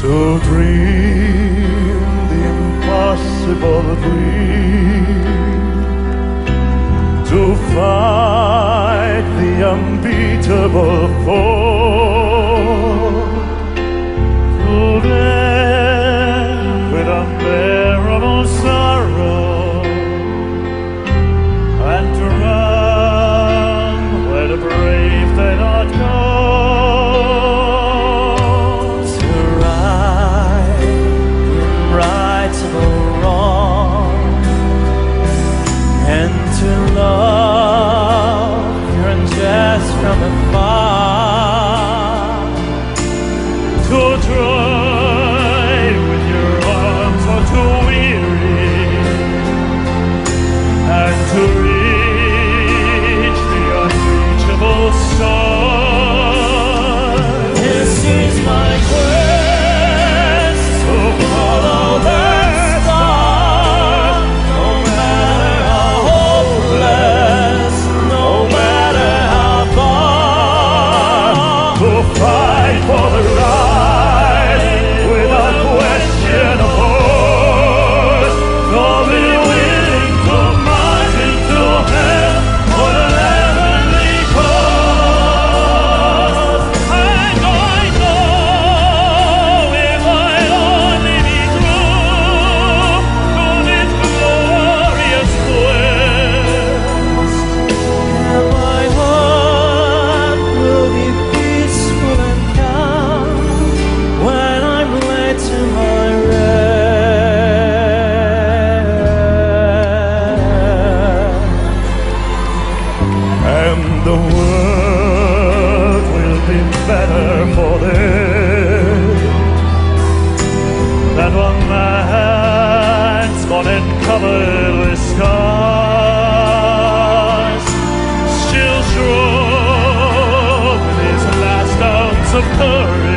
to dream the impossible dream, to fight the unbeatable foe. The world will be better for this Than when my hands morning covered with scars. Still strong in his last ounce of courage.